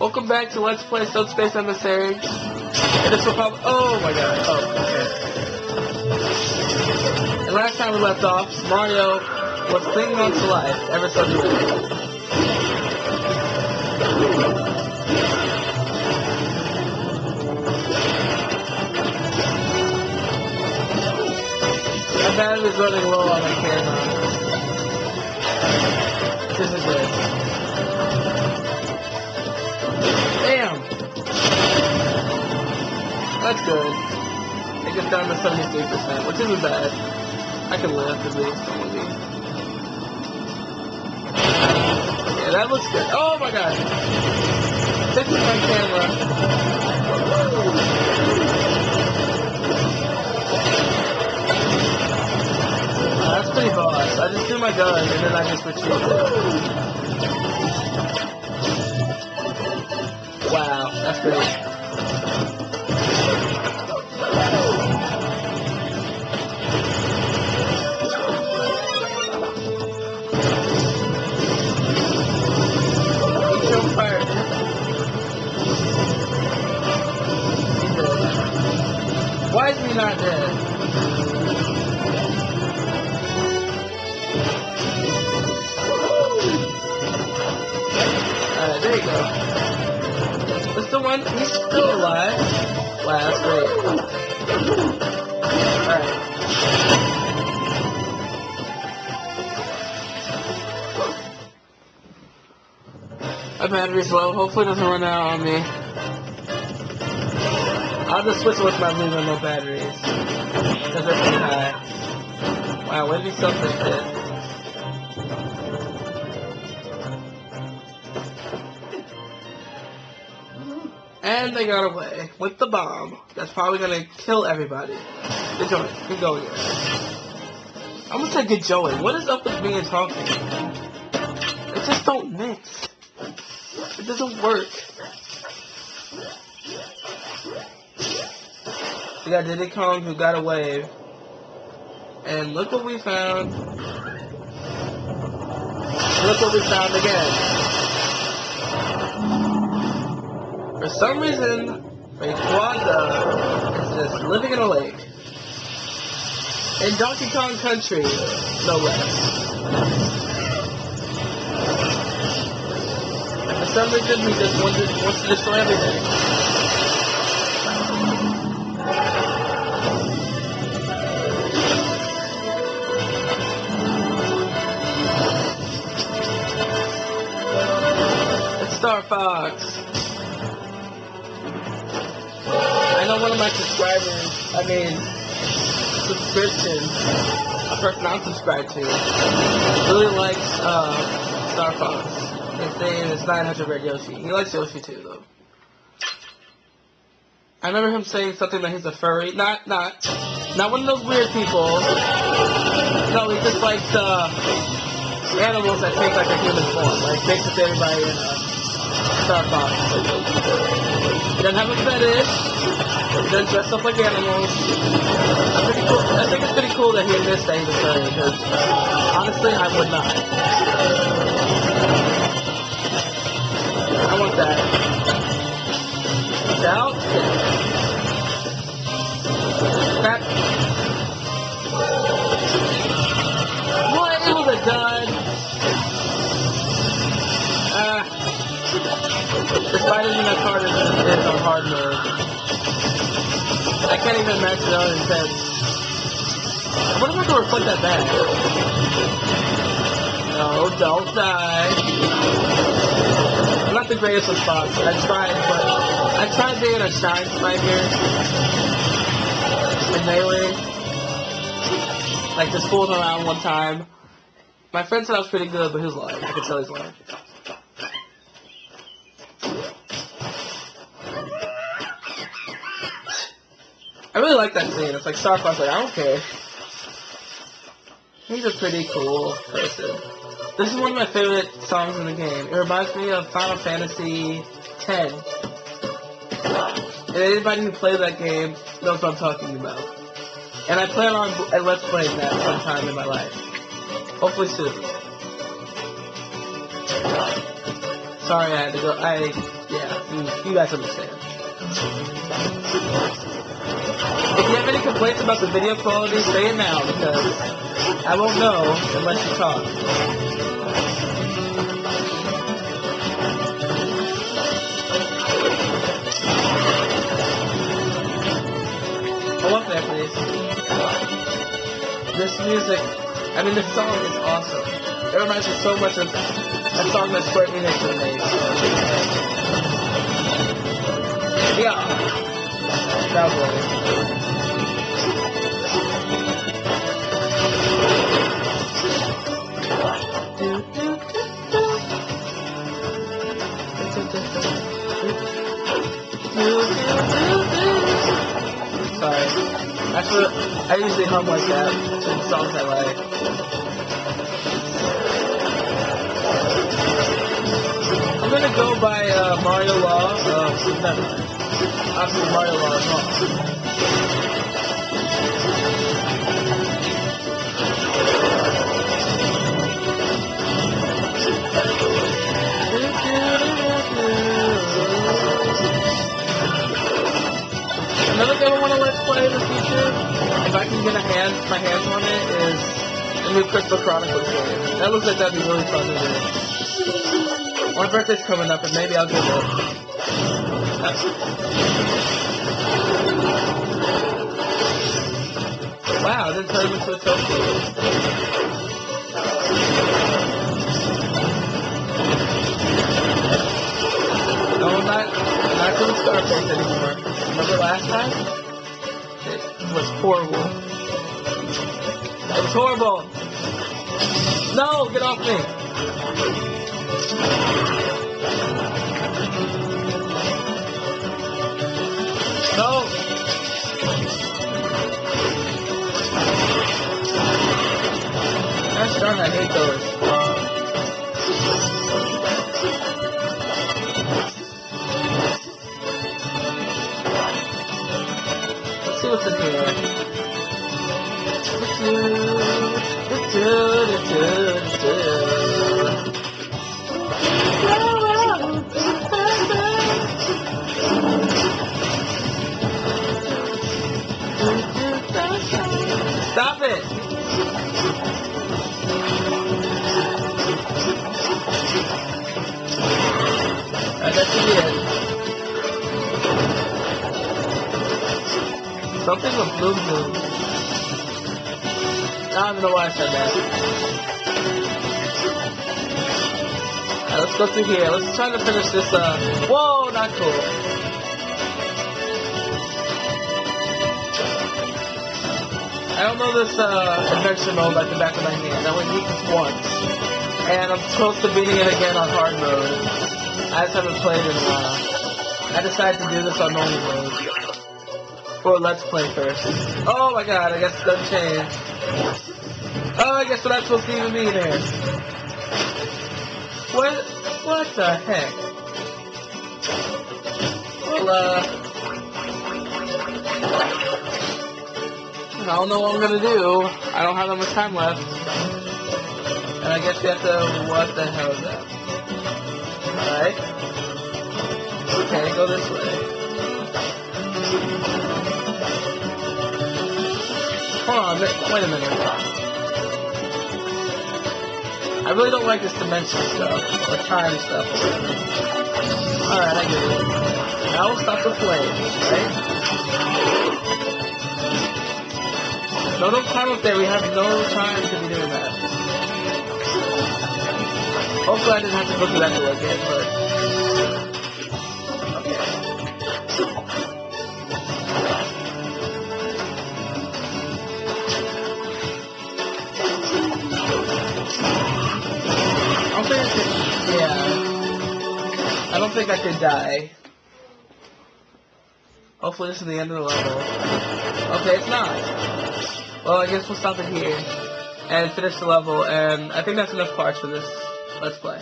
Welcome back to Let's Play Subspace Emissary. And this will probably- Oh my god. Oh, okay. And last time we left off, Mario was clinging on to life ever so. My battery's running low on my camera. This is good. That's good. It gets down to 73%, which isn't bad. I can live at least. Yeah, that looks good. Oh my god! Fixing my camera. Uh, that's pretty boss. I just threw my gun and then I just retrieved it. Wow, that's great. One. He's still alive. Wow, that's great. Alright. My battery's low. Hopefully it doesn't run out on me. I'll just switch with my Luna no batteries. Because they're pretty high. Wow, when did he sell And they got away with the bomb. That's probably gonna kill everybody. Good going. Good going. I'm gonna say good going. What is up with me and talking? It just don't mix. It doesn't work. We got Diddy Kong who got away. And look what we found. Look what we found again. For some reason, Rayquaza uh, is just living in a lake. In Donkey Kong Country, no less. For some reason, he just wants to, wants to destroy everything. Star Fox. One of my subscribers, I mean, subscriptions, a person I'm subscribed to, really likes uh, Star Fox. His name is 900 Red Yoshi. He likes Yoshi too, though. I remember him saying something that he's a furry. Not, not, not one of those weird people. No, he just likes uh, animals that take like a human form, like basically everybody in uh, Star Fox. He doesn't have a fetish. He doesn't dress up like animals. I'm pretty cool. I think it's pretty cool that he admits that he's a furry because honestly, I would not. I want that. Out. That. What? It was a dud. Ah. The spiders in that card is, is on hard mode. I can't even match it out in sense. What if I can reflect that back? No, don't die. I'm not the greatest with spots. I tried, but I tried being a shine striker in melee. Like just fooling around one time. My friend said I was pretty good, but he was lying. I could tell he's lying. I really like that scene. It's like Star Fox, like, I don't care. He's a pretty cool person. This is one of my favorite songs in the game. It reminds me of Final Fantasy X. And anybody who played that game knows what I'm talking about. And I plan on uh, let's playing that sometime in my life. Hopefully soon. Sorry, I had to go. I yeah, you, you guys understand. If you have any complaints about the video quality, say it now because I won't know unless you talk. Hold up there, please. This music, I mean, this song is awesome. It reminds me so much of a song that Square Enix made. Yeah. Sorry. That's what I usually hum like that in songs I like. I'm gonna go by uh, Mario Law. Uh, Obviously Mario Law. Another game I want to let's play in the future, if I can get a hand, my hands on it, is the new Crystal Chronicles game. That looks like that'd be really fun to do. My birthday's coming up, and maybe I'll get it. Wow, didn't turn into a tofu. No, I'm not, I'm not doing Scarface anymore. Remember last time? It was horrible. It was horrible. No, get off me. Stop it! Alright, that should be Something with Bloom Bloom. I don't know why I said that. Alright, let's go through here. Let's try to finish this, uh... Whoa, not cool. I don't know this, uh, adventure mode like the back of my hand. I only beat this once. And I'm close to beating it again on hard mode. I just haven't played in a while. I decided to do this on normal mode. For Let's Play first. Oh my god, I guess it doesn't change. Oh, I guess we're not supposed to even be there. What? What the heck? Well, uh... I don't know what I'm gonna do. I don't have that much time left. And I guess we have to... What the hell is that? Alright. Okay, go this way. Hold on, wait a minute. I really don't like this dimension stuff, or time stuff. Alright, I get it. Now we'll stop the play, right? No, don't climb up there, we have no time to be doing that. Hopefully I didn't have to go through that again, but... Okay. Think I could... Yeah. I don't think I could die. Hopefully this is the end of the level. Okay, it's not. Well, I guess we'll stop it here. And finish the level, and I think that's enough parts for this Let's Play.